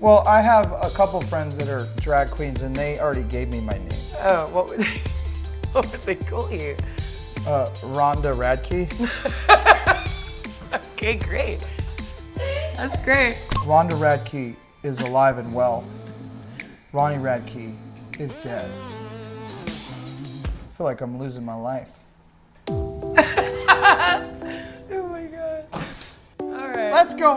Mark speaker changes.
Speaker 1: Well, I have a couple friends that are drag queens, and they already gave me my name.
Speaker 2: Oh, what would they, what would they call you?
Speaker 1: Uh, Rhonda Radke.
Speaker 2: Okay, great. That's great.
Speaker 1: Rhonda Radke is alive and well. Ronnie Radke is dead. I feel like I'm losing my life.
Speaker 2: Oh my god. All right.
Speaker 1: Let's go.